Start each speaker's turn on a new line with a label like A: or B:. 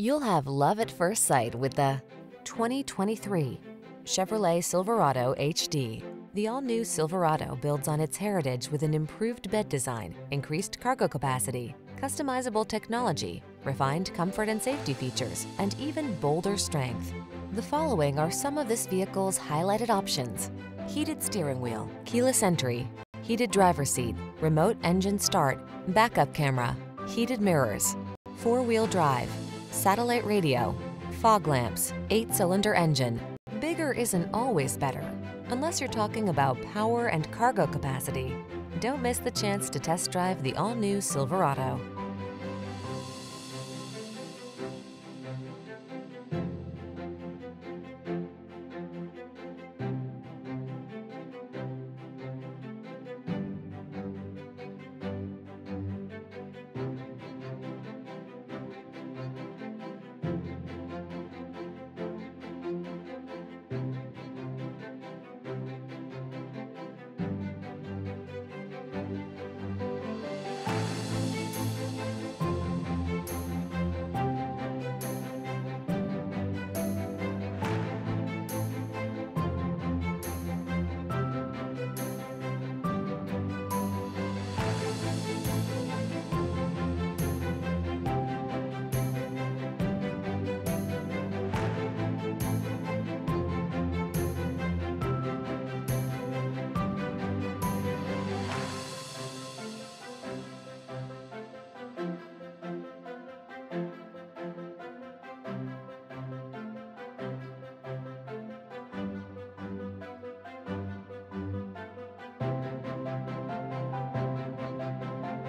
A: You'll have love at first sight with the 2023 Chevrolet Silverado HD. The all-new Silverado builds on its heritage with an improved bed design, increased cargo capacity, customizable technology, refined comfort and safety features, and even bolder strength. The following are some of this vehicle's highlighted options. Heated steering wheel, keyless entry, heated driver seat, remote engine start, backup camera, heated mirrors, four-wheel drive, satellite radio, fog lamps, eight-cylinder engine. Bigger isn't always better, unless you're talking about power and cargo capacity. Don't miss the chance to test drive the all-new Silverado.